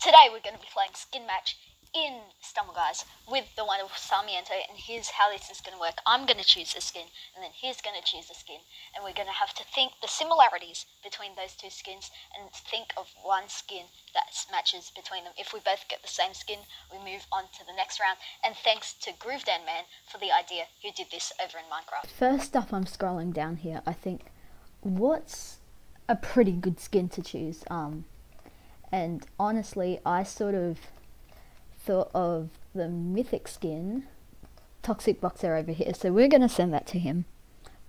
Today we're going to be playing Skin Match in Stumble Guys with the wonderful Sarmiento, and here's how this is going to work. I'm going to choose a skin, and then he's going to choose a skin, and we're going to have to think the similarities between those two skins and think of one skin that matches between them. If we both get the same skin, we move on to the next round. And thanks to Groove Dan Man for the idea, who did this over in Minecraft. First up, I'm scrolling down here. I think what's a pretty good skin to choose. Um, and honestly, I sort of thought of the mythic skin, Toxic Boxer over here. So we're going to send that to him.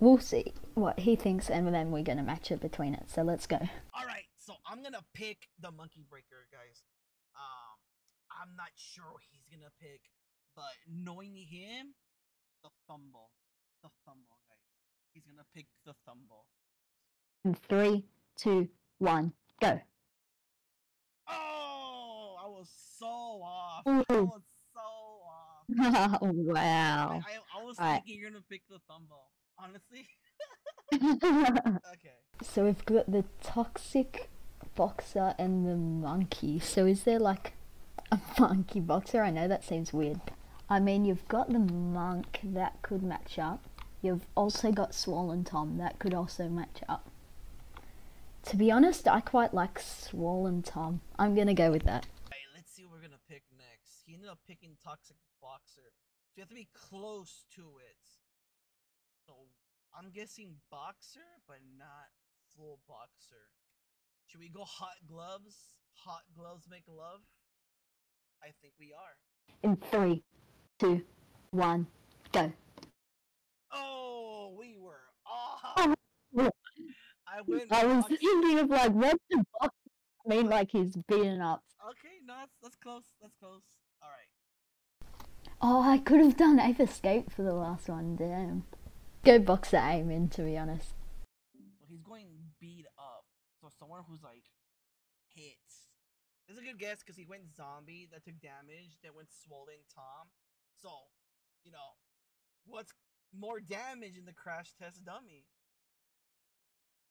We'll see what he thinks, and then we're going to match it between it. So let's go. All right, so I'm gonna pick the monkey breaker, guys. Um, I'm not sure he's gonna pick, but knowing him, the Thumble. the fumble, guys. He's gonna pick the Thumble. In three, two, one, go. I was so off. I Ooh. was so off. I, wow. I, I was Alright. thinking you're gonna pick the fumble. Honestly. okay. so we've got the toxic boxer and the monkey. So is there like a monkey boxer? I know that seems weird. I mean, you've got the monk that could match up. You've also got Swollen Tom that could also match up. To be honest, I quite like Swollen Tom. I'm gonna go with that. Alright, let's see what we're gonna pick next. He ended up picking Toxic Boxer. So you have to be close to it. So I'm guessing Boxer, but not full Boxer. Should we go Hot Gloves? Hot Gloves make love? I think we are. In three, two, one, go. Oh, we were off. Oh. I went. I was Boxer. thinking of like, what's the box? I mean, like he's beaten up. Okay, no, that's, that's close. That's close. All right. Oh, I could have done Ape Escape for the last one. Damn. Go boxer aim in, to be honest. So he's going beat up. So someone who's like hit. This is a good guess because he went zombie that took damage, then went swollen Tom. So, you know, what's more damage in the crash test dummy?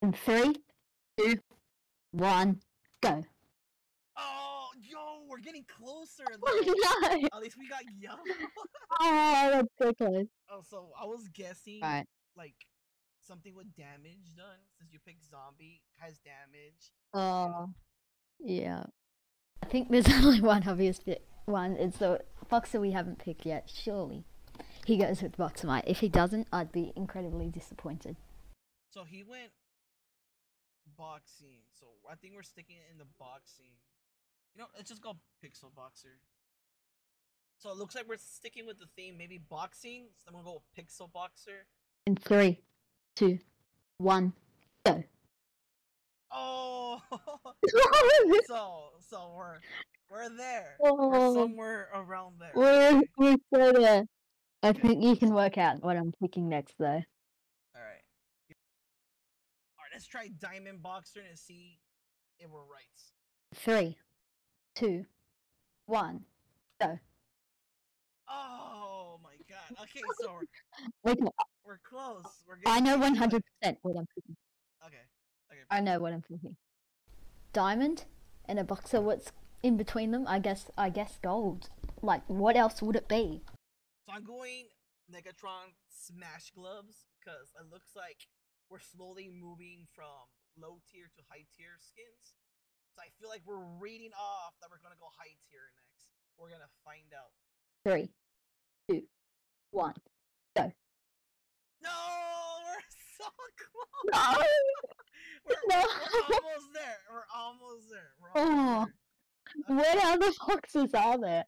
In three, two, one, go. Oh, yo, we're getting closer. Oh no! At least we got yellow. Oh, that's so close. oh, so I was guessing Right. like something with damage done since you picked zombie has damage. Oh, yeah. I think there's only one obvious. One, it's the boxer we haven't picked yet. Surely, he goes with boxer mate. If he doesn't, I'd be incredibly disappointed. So he went boxing. So I think we're sticking in the boxing. You know, let's just go pixel boxer. So it looks like we're sticking with the theme, maybe boxing. So I'm gonna go pixel boxer. In three, two, one, go. Oh, so so we're we're there. Oh. We're somewhere around there. We're, we're so there. I think you can work out what I'm picking next, though. All right. All right. Let's try diamond boxer and see if we're right. Three, two, one, go. Oh my god. Okay, so we're, we're close. We're I know 100% what I'm picking. Okay. Okay. I know what I'm thinking. Diamond and a boxer. What's in between them? I guess. I guess gold. Like, what else would it be? So I'm going Negatron Smash Gloves because it looks like we're slowly moving from low tier to high tier skins. So I feel like we're reading off that we're gonna go high tier next. We're gonna find out. Three, two, one, go. No, we're so close. No. We're, No. we're almost there. We're almost there. We're Oh. almost there. What other boxes are there?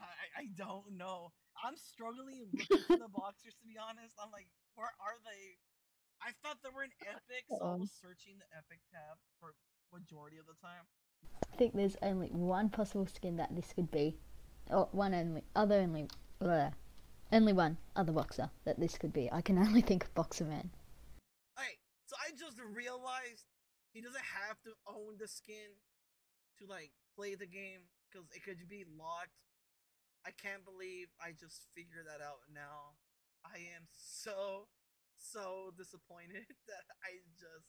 I, I- don't know. I'm struggling looking for the boxers to be honest. I'm like, where are they? I thought they were in Epic, so I Um. was searching the Epic tab for majority of the time. I think there's only one possible skin that this could be. Or one only. Other only. Blah. Only one other boxer that this could be. I can only think of Boxer Man. Alright, so I just realized he doesn't have to own the skin to like play the game because it could be locked. I can't believe I just figured that out now. I am so so disappointed that I just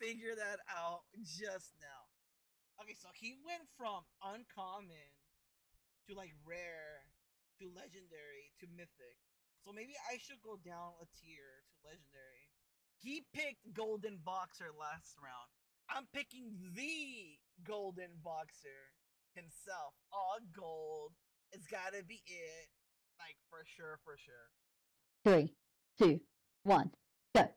figured that out just now. Okay, so he went from uncommon to like rare to legendary to mythic. So maybe I should go down a tier to legendary. He picked golden boxer last round. I'm picking the golden boxer himself. All gold. It's gotta be it. Like for sure, for sure. Three, two, one, go.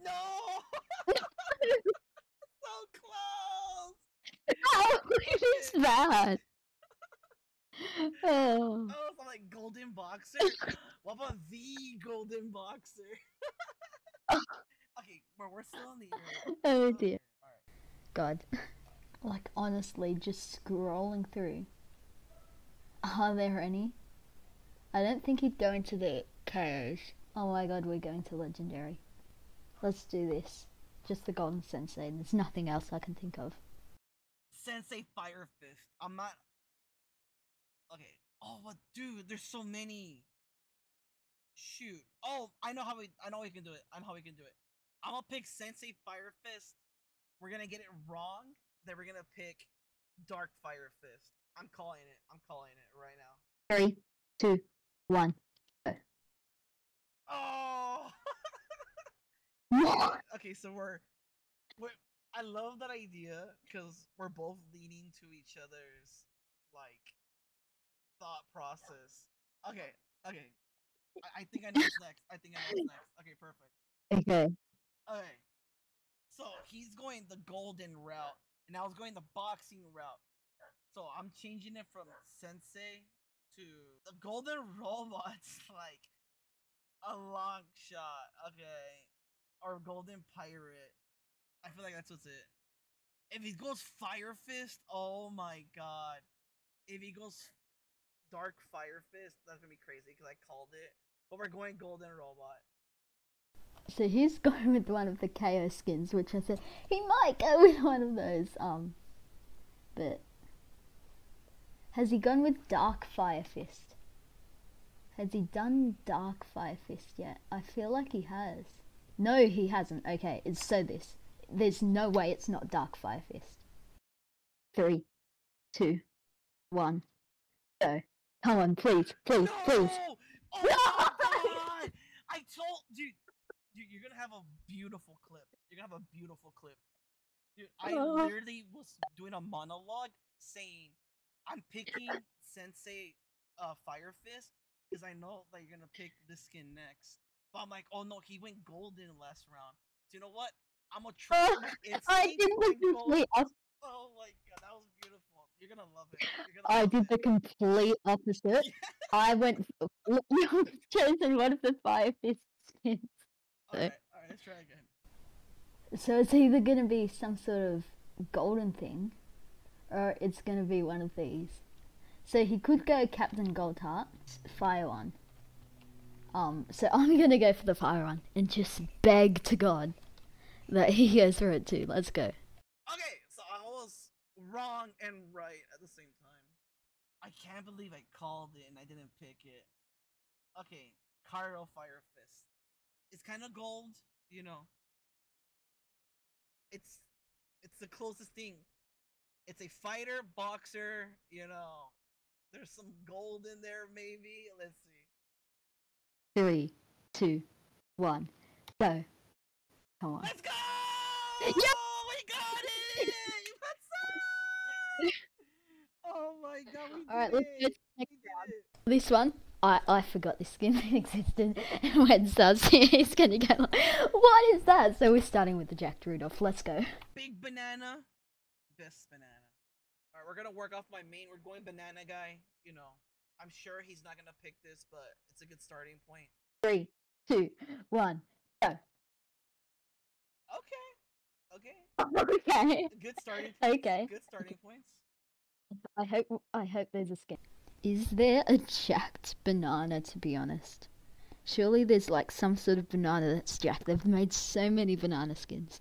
No! so close! How is that? Oh, Oh, so like golden boxer? what about the golden boxer? okay, but we're still in the area. oh dear. God. Like, honestly, just scrolling through. Are there any? I don't think he'd go into the KOs. Oh my god, we're going to Legendary. Let's do this. Just the Golden Sensei, there's nothing else I can think of. Sensei Fire Fist. I'm not. Okay. Oh, but dude, there's so many. Shoot. Oh, I know how we. I know we can do it. I know how we can do it. I'm gonna pick Sensei Fire Fist. We're gonna get it wrong. Then we're gonna pick Dark Fire Fist. I'm calling it. I'm calling it right now. Three, two, one. Oh. What? okay, so we're, we're I love that idea because we're both leaning to each other's like thought process. Okay, okay. I, I think I know what's next. I think I know what's next. Okay, perfect. Okay. Okay. So he's going the golden route, and I was going the boxing route. So I'm changing it from sensei to the golden robot's like a long shot. Okay. Or golden pirate. I feel like that's what's it. If he goes fire fist, oh my god. If he goes dark fire fist, that's gonna be crazy because I called it. But we're going golden robot. So he's going with one of the KO skins, which I said he might go with one of those. Um, but has he gone with Dark Fire Fist? Has he done Dark Fire Fist yet? I feel like he has. No, he hasn't. Okay, it's so this. There's no way it's not Dark Fire Fist. Three, two, one, go. Come on, please, please, please. No! Oh my god! I told dude, dude, you're gonna have a beautiful clip. You're gonna have a beautiful clip. Dude, I Uh. literally was doing a monologue saying I'm picking Sensei uh Fire Fist because I know that you're gonna pick this skin next. But I'm like, oh no, he went golden last round. So you know what? I'm gonna try Uh, I did the complete op- Oh my god, that was beautiful. You're gonna love it. Gonna I love did it. the complete opposite. I went. You've chosen one of the Fist skins. Alright, alright, let's try again. So it's either gonna be some sort of golden thing, or it's gonna be one of these. So he could go Captain Goldheart, fire one. Um, so I'm gonna go for the fire one and just beg to God that he goes for it too. Let's go. Okay, so I was wrong and right at the same time. I can't believe I called it and I didn't pick it. Okay, Cairo Fire Fist. It's kind of gold, you know. It's it's the closest thing. It's a fighter, boxer, you know. There's some gold in there, maybe. Three, two, one, go. Come on. Let's go! Yeah! Oh, we got it! What's up? Oh my god, we Alright, let's go it! to the next We did it! This one, I, I forgot this skin existed, and when starts he's gonna go like, what is that? So we're starting with the Jack Rudolph. Let's go. Big banana, best banana. Alright, we're gonna work off my main. We're going banana guy. You know, I'm sure he's not gonna pick this, but it's a good starting point. Three, two, one, go. Okay, okay. Okay. Good starting points. Okay. Good starting points. I hope I hope there's a skin. Is there a jacked banana? To be honest, surely there's like some sort of banana that's jacked. They've made so many banana skins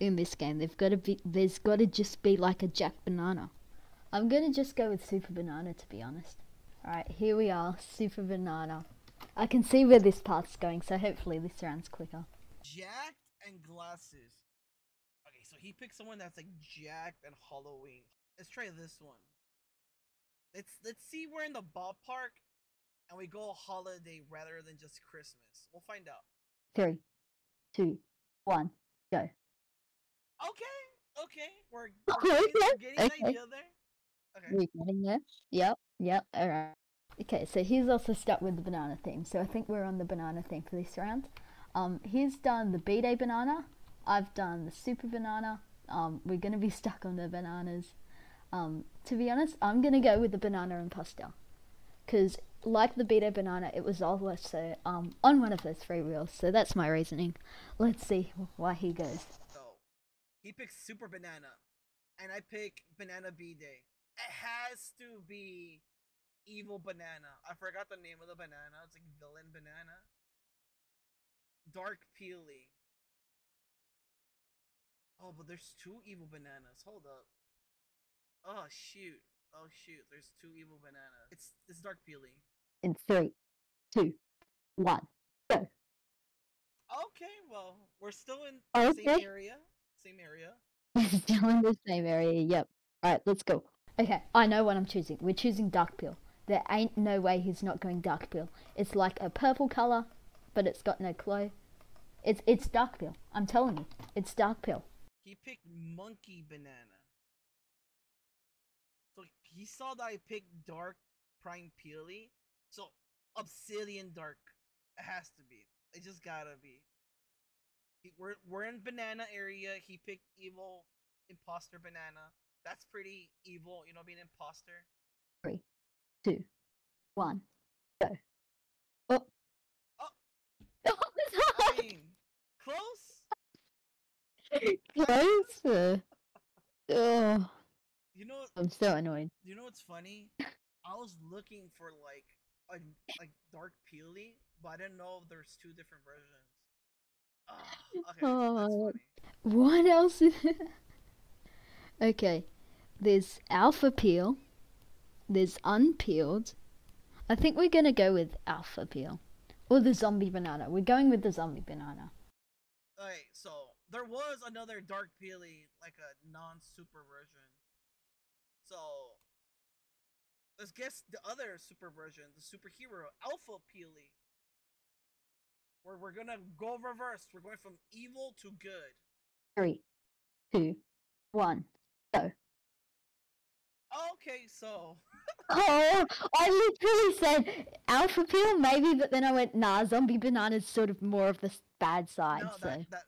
in this game. They've got to be. There's got to just be like a jacked banana. I'm gonna just go with super banana. To be honest. All right, here we are, super banana. I can see where this path's going, so hopefully this round's quicker. Jacked and glasses. Okay, so he picked someone that's like jacked and Halloween. Let's try this one. Let's let's see we're in the ballpark and we go holiday rather than just Christmas. We'll find out. Three, two, one, go. Okay, okay, we're, we're getting, getting okay. an idea there. Okay. We're getting there. Yep, yep, alright. Okay, so he's also stuck with the banana theme, so I think we're on the banana theme for this round. Um, he's done the B-Day banana, I've done the super banana, um, we're gonna be stuck on the bananas. Um, to be honest, I'm gonna go with the banana imposter. Because, like the B-Day banana, it was also um, on one of those three wheels, so that's my reasoning. Let's see why he goes. So he picks Super Banana, and I pick Banana B Day. It has to be Evil Banana. I forgot the name of the banana. It's like Villain Banana. Dark Peely. Oh, but there's two evil bananas. Hold up. Oh shoot. Oh shoot. There's two evil bananas. It's it's Dark Peely. In three, two, one. go. Okay, well, we're still in the same area. Same area. Still in the same area, yep. Alright, let's go. Okay, I know what I'm choosing. We're choosing dark peel. There ain't no way he's not going dark peel. It's like a purple colour, but it's got no glow. It's it's dark peel. I'm telling you, it's dark peel. He picked Monkey Banana. So he saw that I picked Dark Prime Peely. So Obsidian Dark. It has to be. It just gotta be. We're we're in banana area. He picked evil imposter banana. That's pretty evil, you know, being an imposter. Three, two, one, go. Oh. Oh. I mean, close. Closer. Oh, You know, I'm so annoyed. you know what's funny? I was looking for like a like dark peely, but I didn't know if there's two different versions. Ah, okay, Oh. What else is Okay. There's alpha peel. There's unpeeled. I think we're gonna go with alpha peel. Or the zombie banana. We're going with the zombie banana. Alright, so there was another dark peely, like a non-super version. So let's guess the other super version, the superhero alpha peely. Where we're gonna go reverse. We're going from evil to good. Three, two, one. Okay, so Oh, I literally said alpha peel maybe, but then I went nah. Zombie banana is sort of more of the bad side. no, so that that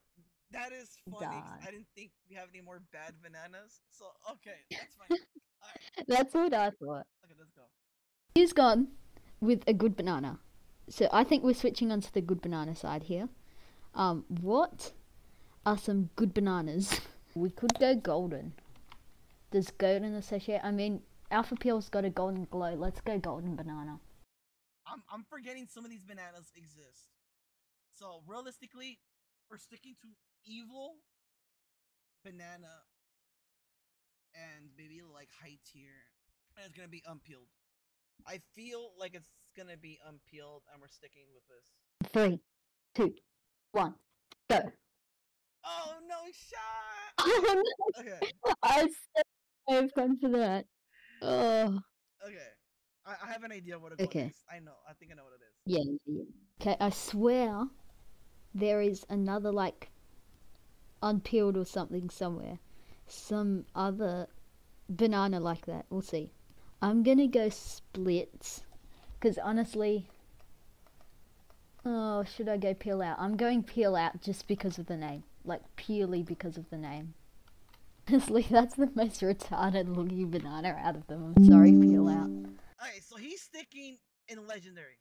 that is funny. I didn't think we have any more bad bananas. So okay, that's fine. Alright, that's what I thought. okay, let's go. He's gone with a good banana. So I think we're switching onto the good banana side here. Um, what are some good bananas? We could go golden. Does golden associate? I mean, alpha peel's got a golden glow. Let's go golden banana. I'm I'm forgetting some of these bananas exist. So realistically, we're sticking to evil banana and maybe like high tier. And it's gonna be unpeeled. I feel like it's gonna be unpeeled and we're sticking with this. Three, two, one, go. Oh no shot! Okay! I said I've gone for that. Oh, okay. I, I have an idea what it is. Okay. I know. I think I know what it is. yeah. yeah. Okay, I swear there is another like unpeeled or something somewhere. Some other banana like that. We'll see. I'm gonna go splits. Because honestly. Oh, should I go peel out? I'm going peel out just because of the name. Like, purely because of the name. Honestly, that's the most retarded looking banana out of them. I'm sorry, peel out. Alright, so he's sticking in legendary.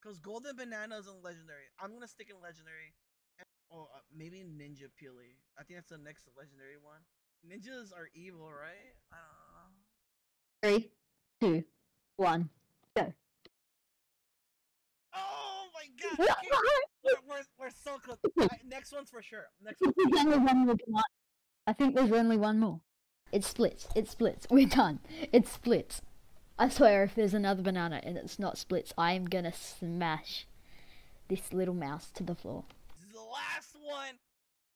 Because golden bananas in legendary. I'm gonna stick in legendary. And, oh, uh, maybe ninja peely. I think that's the next legendary one. Ninjas are evil, right? I don't know. Three, two, one. Oh my god! We're, we're, we're so close. Alright, next one's for sure. Next one. There's only one more banana. I think there's only one more. It splits. It splits. We're done. It splits. I swear, if there's another banana and it's not splits, I am gonna smash this little mouse to the floor. This is the last one.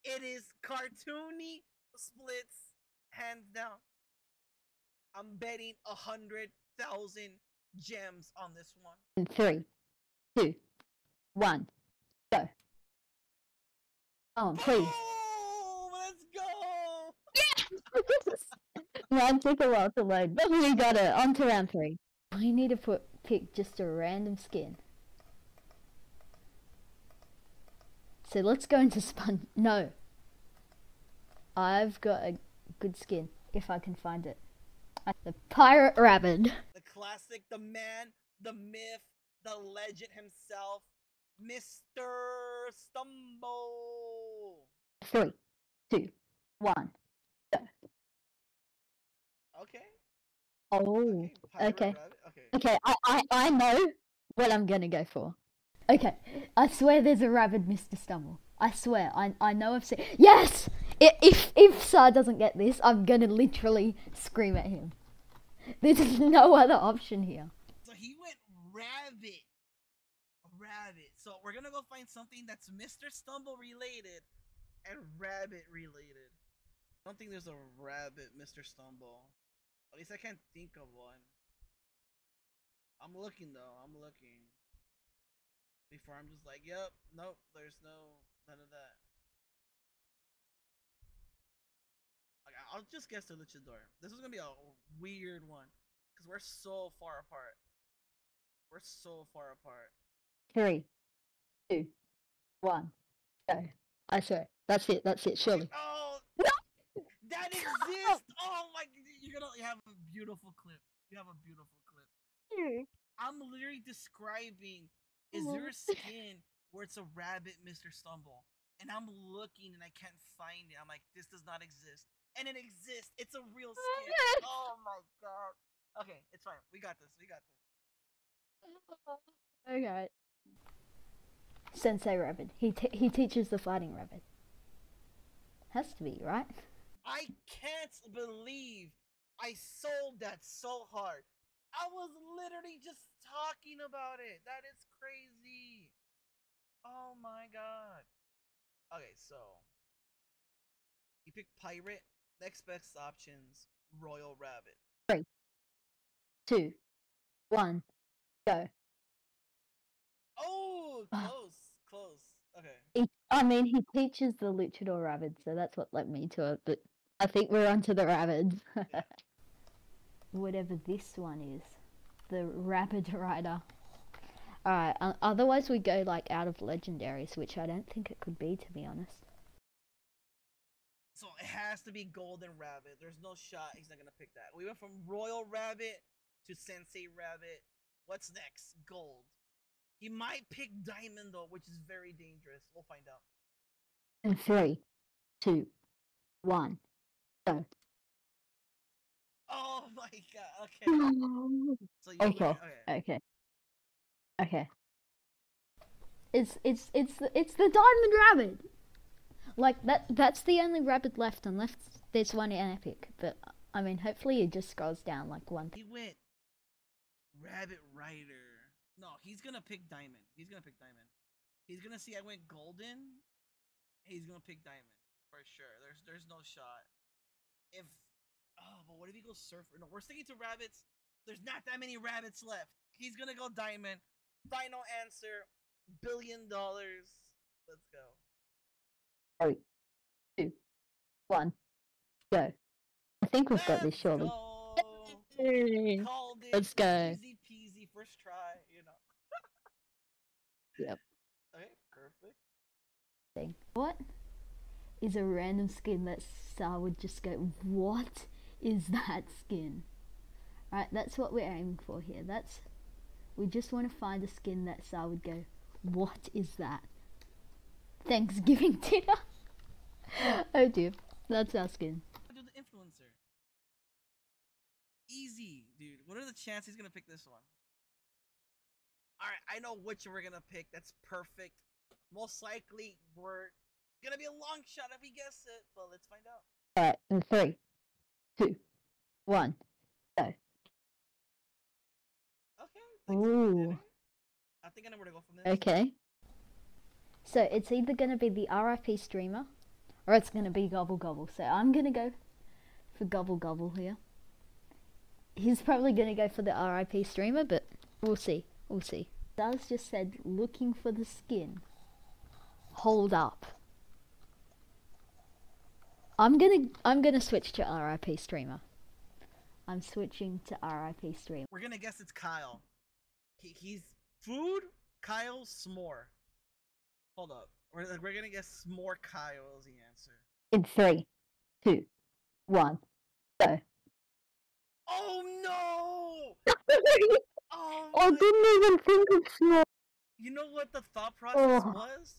It is cartoony splits, hands down. I'm betting a hundred thousand gems on this one. In three, two, one, go. Oh, please. Let's go! Mine took a while to load, but we got it. On to round three. We need to put pick just a random skin. So let's go into spun. No. I've got a good skin if I can find it. The pirate rabbit. The classic, the man, the myth, the legend himself, Mr. Stumble. Three, two, one. Oh. Okay. Okay. I, I, I know what I'm gonna go for. Okay, I swear there's a rabbit Mr. Stumble. I swear, I, I know I've seen. Yes! I- If if Sar doesn't get this, I'm gonna literally scream at him. There's no other option here. So he went rabbit. Rabbit. So we're gonna go find something that's Mr. Stumble related and rabbit related. I don't think there's a rabbit Mr. Stumble. At least I can't think of one. I'm looking though, I'm looking. Before I'm just like, yep, nope, there's no none of that. Like, I- I'll just guess the luchador. This is gonna be a weird one. Because we're so far apart. We're so far apart. Three, two, one, go. I swear, that's it. That's it. Surely. Oh, that exists. Oh my! You're gonna you have a beautiful clip. You have a beautiful clip. Mm-hmm. I'm literally describing. Is there a mm-hmm. skin where it's a rabbit, Mr. Stumble? And I'm looking and I can't find it. I'm like, this does not exist. And it exists. It's a real oh, skin. Oh my god. Okay, it's fine. We got this. We got this. Okay. Sensei Rabbit. He t- he teaches the fighting rabbit. Has to be right. I can't believe I sold that so hard. I was literally just talking about it. That is crazy. Oh my god. Okay, so you pick pirate. Next best options: royal rabbit. Two, one, go. Oh, close, close. Okay. He, I mean, he teaches the luchador rabbit, so that's what led me to it. But I think we're onto the rabbits. Yeah. Whatever this one is, the Rabbit rider. Alright, uh, otherwise we go like out of legendaries, which I don't think it could be, to be honest. So it has to be golden rabbit. There's no shot he's not gonna pick that. We went from royal rabbit to sensei rabbit. What's next? Gold. He might pick diamond though, which is very dangerous. We'll find out. In three, two, one, go. Oh my god. Okay. So you Okay. okay. Okay. Okay. It's it's it's the, it's the diamond rabbit. Like that that's the only rabbit left unless there's one in epic. But I mean hopefully it just scrolls down like one He went rabbit rider. No, he's gonna pick diamond. He's gonna pick diamond. He's gonna see I went golden. He's gonna pick diamond for sure. There's there's no shot. If oh, but what if he goes surfer? No, we're sticking to rabbits. There's not that many rabbits left. He's gonna go diamond. Final answer. Billion dollars. Let's go. Three, two, one, go. I think we've got this surely. go. It. Let's go. Easy peasy first try. You know. Yep. Okay. Perfect. Thing. What is a random skin that Star would just go, What is that skin? Right, that's what we're aiming for here. That's we just want to find a skin that Star would go, What is that? Thanksgiving dinner. oh dear. That's our skin. do the influencer. Easy, dude. What are the chances he's gonna pick this one? Alright, I know which we're gonna pick. That's perfect. Most likely, we're gonna be a long shot if he guesses it, but let's find out. Alright, in three, two, one. Okay. Ooh. I think I know where to go from. Okay. So it's either going to be the RIP streamer or it's gonna be gobble gobble. So I'm gonna go for gobble gobble here. He's probably gonna go for the RIP streamer, but we'll see. We'll see. Does just said looking for the skin. Hold up. I'm gonna I'm gonna switch to RIP streamer. I'm switching to RIP streamer. We're gonna guess it's Kyle. He, he's food. Kyle S'more. Hold up. We're we're gonna guess S'more Kyle is the answer. In three, two, one, go. Oh no! Oh, I my- didn't even think of small. You know what the thought process Oh. was?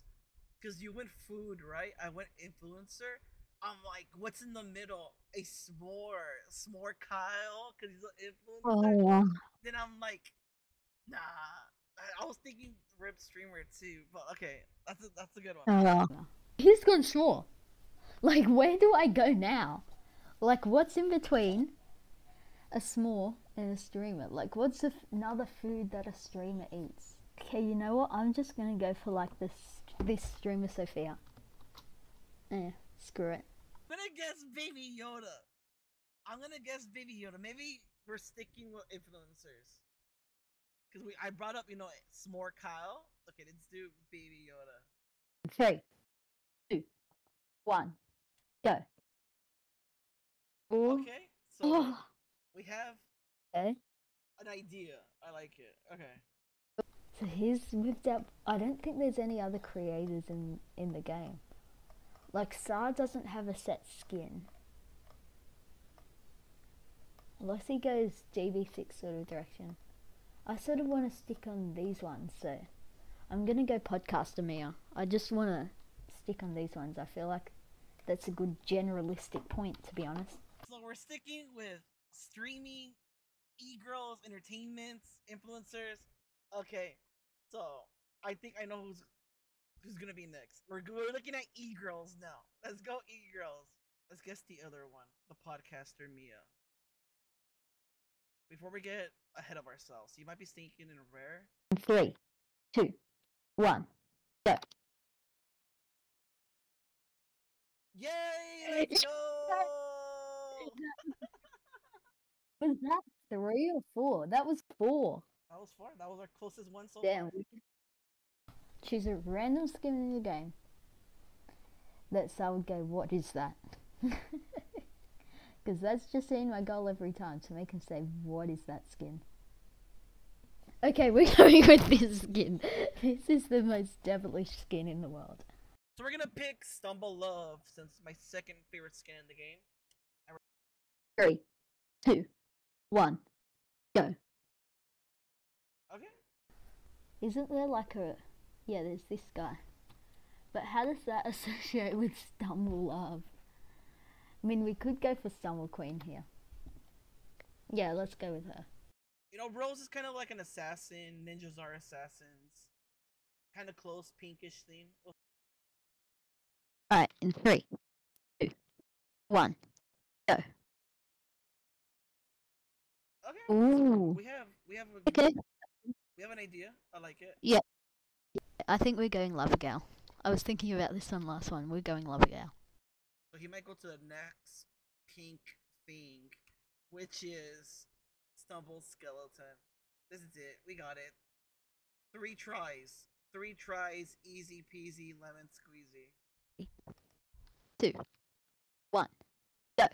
Because you went food, right? I went influencer. I'm like, what's in the middle? A s'more, s'more Kyle, because he's an influencer. Oh, Then I'm like, nah. I, I was thinking rip streamer too, but okay, that's a, that's a good one. oh. He's gone small. Like, where do I go now? Like, what's in between a small and a streamer? Like, what's a f- another food that a streamer eats? Okay, you know what? I'm just gonna go for like this this streamer Sophia. Eh, screw it. I'm gonna guess Baby Yoda. I'm gonna guess Baby Yoda. Maybe we're sticking with influencers. Cause we, I brought up, you know, s'more Kyle. Okay, let's do Baby Yoda. Three, two, one, go. Ooh. Okay, so Oh. we have Okay. an idea. I like it. Okay. So he's whipped up. I don't think there's any other creators in in the game. Like Sar doesn't have a set skin. Unless he goes GB6 sort of direction. I sort of want to stick on these ones, so I'm gonna go podcaster Mia. I just want to stick on these ones. I feel like that's a good generalistic point, to be honest. So we're sticking with streaming, e-girls, entertainments, influencers. Okay, so I think I know who's who's gonna be next. We're we're looking at e-girls now. Let's go e-girls. Let's guess the other one, the podcaster Mia. Before we get ahead of ourselves, you might be thinking in rare. Three, two, one. go. Yay! Let's go! Was that three or four? That was four. That was four. That was our closest one so Damn. far. Choose a random skin in your game. That I would go, what is that? Because that's just been my goal every time to make him say, what is that skin? Okay, we're going with this skin. This is the most devilish skin in the world. So we're gonna pick Stumble Love since it's my second favorite skin in the game. Three, two, one, go. Okay. Isn't there like a. Yeah, there's this guy. But how does that associate with Stumble Love? I mean, we could go for Stumble Queen here. Yeah, let's go with her. You know, Rose is kind of like an assassin. Ninjas are assassins. Kind of close, pinkish theme. Alright, in three, two, one. go. Okay. so we have we have a, Okay. we have an idea. I like it. I think we're going Lover Gal. I was thinking about this on last one. We're going Lover Gal. So he might go to the next pink thing, which is Stumble Skeleton. This is it. We got it. Three tries. Three tries. Easy peasy lemon squeezy. Two, one, go.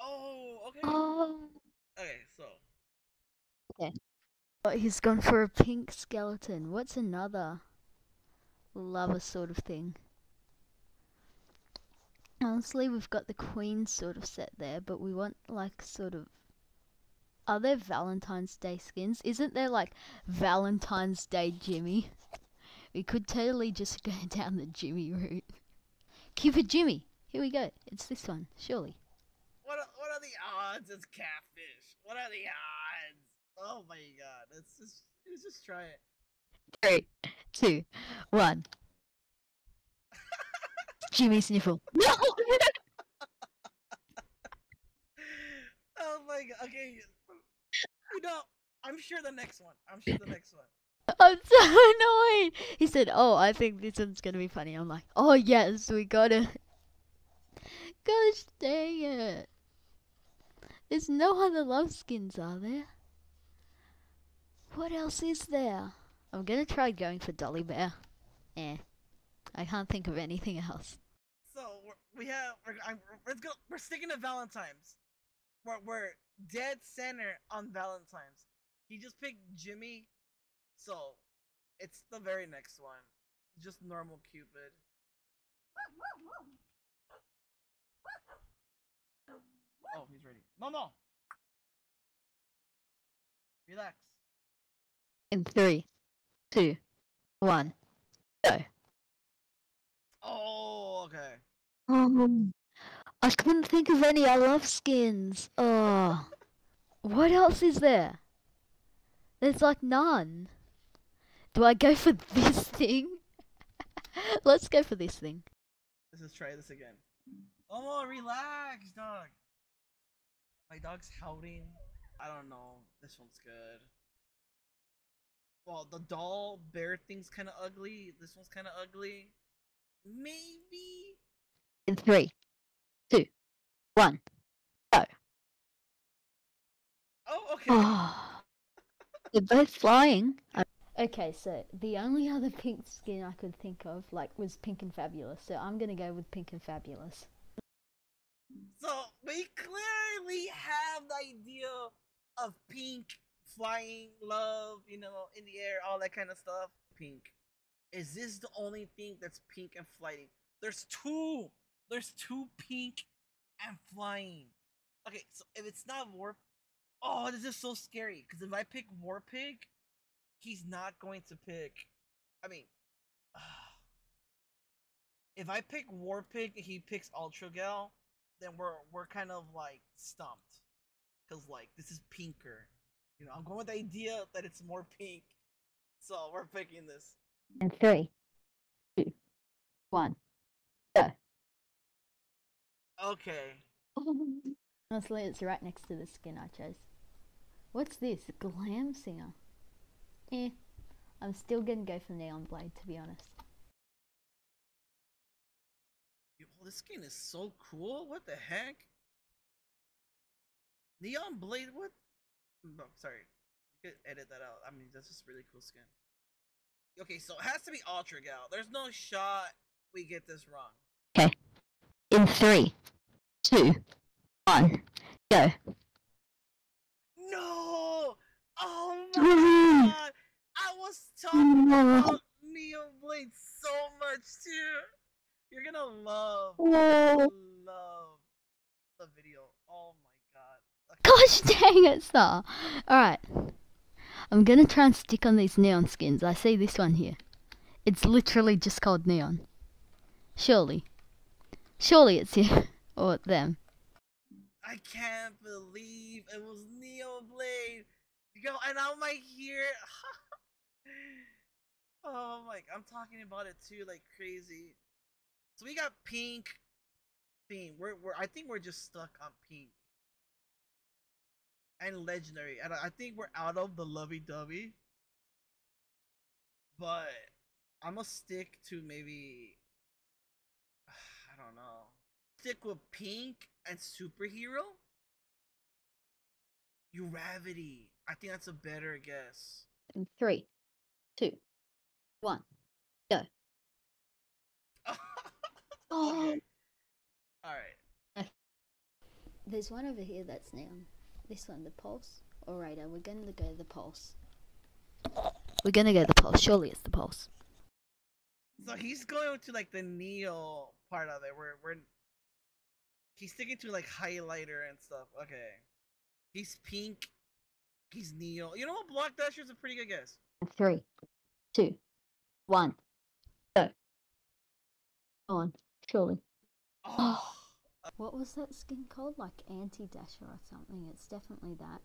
Oh, okay. Oh. Okay, so Oh, he's gone for a pink skeleton. What's another lover sort of thing? Honestly, we've got the queen sort of set there, but we want like sort of. Are there Valentine's Day skins? Isn't there like Valentine's Day Jimmy? We could totally just go down the Jimmy route. Cupid Jimmy! Here we go. It's this one, surely. what are, what are the odds it's catfish? What are the odds? Oh my god. Let's just let's just try it. Three, two, one. Jimmy Sniffle. No! oh my god. Okay. You know, I'm sure the next one. I'm sure the next one. I'm so annoyed. He said, "Oh, I think this one's gonna be funny." I'm like, "Oh yes, we got it." Gosh dang it! There's no other love skins, are there? What else is there? I'm gonna try going for Dolly Bear. Eh, I can't think of anything else. So we're, we have we're, I'm, let's go. We're sticking to Valentine's. We're we're dead center on Valentine's. He just picked Jimmy, so it's the very next one. Just normal Cupid. Oh, he's ready. No, no. Relax. In three, two, one, go. Oh, okay. Um, I couldn't think of any I love skins. Oh, what else is there? There's like none. Do I go for this thing? Let's go for this thing. Let's just try this again. Oh, relax, dog. My dog's howling. I don't know. This one's good. Well, the doll bear thing's kind of ugly. This one's kind of ugly. Maybe. In three, two, one. Oh, okay. Oh, they're both flying. Okay, so the only other pink skin I could think of, like, was Pink and Fabulous. So I'm gonna go with Pink and Fabulous. So we clearly have the idea of pink flying, love, you know, in the air, all that kind of stuff. Pink. Is this the only thing that's pink and flying? There's two. There's two pink and flying. Okay, so if it's not Warp, oh, this is so scary. Because if I pick Warpig, he's not going to pick. I mean, if I pick Warpig and he picks Ultra Gal, then we're we're kind of like stumped. Cause like this is pinker. You know, I'm going with the idea that it's more pink. So we're picking this. In three, two, one, go. Okay. Honestly, it's right next to the skin I chose. What's this? Glam singer. Eh. I'm still gonna go for Neon Blade, to be honest. Yo, this skin is so cool. What the heck? Neon Blade, what? No, sorry. You could edit that out. I mean, that's just really cool skin. Okay, so it has to be Ultra Gal. There's no shot we get this wrong. Okay. In three, two, one, go. No! Oh my god! I was talking about Neon Blade so much too. You're gonna love, love the video. Oh my. Gosh dang it, Star. Alright. I'm gonna try and stick on these neon skins. I see this one here. It's literally just called neon. Surely. Surely it's you. Or them. I can't believe it was Neon Blade. Yo, and I'm like here. oh my! I'm talking about it too, like crazy. So we got pink theme. We're we're. I think we're just stuck on pink and legendary, and I I think we're out of the lovey-dovey. But I'm gonna stick to maybe. I don't know. Stick with pink and superhero. Uravity. I think that's a better guess. In three, two, one. Oh. okay. Alright. There's one over here that's neon. This one, the pulse. Alright, we're gonna go the pulse. We're gonna go the pulse. Surely it's the pulse. So he's going to like the Neo part of it where we're he's sticking to like highlighter and stuff. Okay. He's pink. He's Neo. You know what? Block Dasher's a pretty good guess. Three, two, one. Go. Go on. Surely. Oh. What was that skin called? Like anti dasher or something. It's definitely that.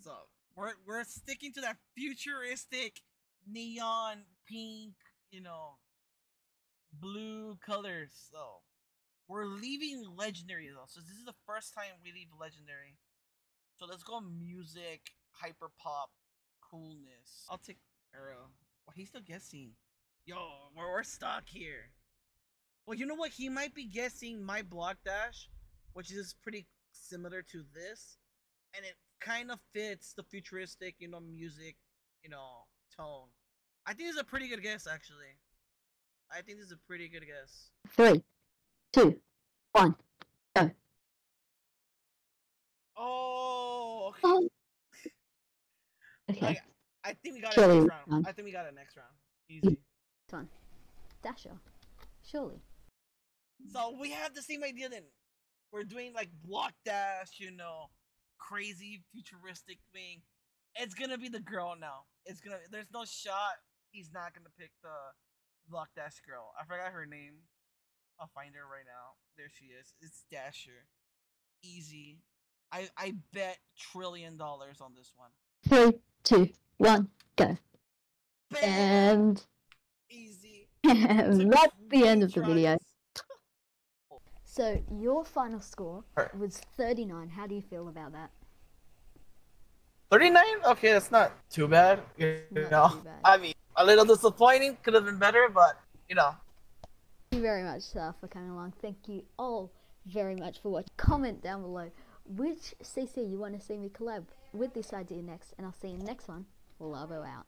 So we're we're sticking to that futuristic neon pink, you know, blue colors. So we're leaving legendary though. So this is the first time we leave legendary. So let's go music, hyper pop, coolness. I'll take Arrow. Well, he's still guessing. Yo, we're, we're stuck here. Well, you know what? He might be guessing my block dash, which is pretty similar to this, and it kind of fits the futuristic, you know, music, you know, tone. I think it's a pretty good guess, actually. I think this is a pretty good guess. Three, two, one. Oh, okay. Oh. Okay. I, I think we got Surely it next round. I think we got it next round. Easy. one. Dasher. Surely. So we have the same idea then. We're doing like block dash, you know, crazy futuristic thing. It's gonna be the girl now. It's gonna. There's no shot. He's not gonna pick the block dash girl. I forgot her name. I'll find her right now. There she is. It's Dasher. Easy. I I bet trillion dollars on this one. Three, two, one, go. Bam! And Easy. That's the end of the video. So your final score was 39. How do you feel about that? 39? Okay, that's not too bad. You Not know, too bad. I mean, a little disappointing. Could have been better, but you know. Thank you very much, sir, for coming along. Thank you all very much for watching. Comment down below which CC you want to see me collab with this idea next, and I'll see you in the next one. Lavo out.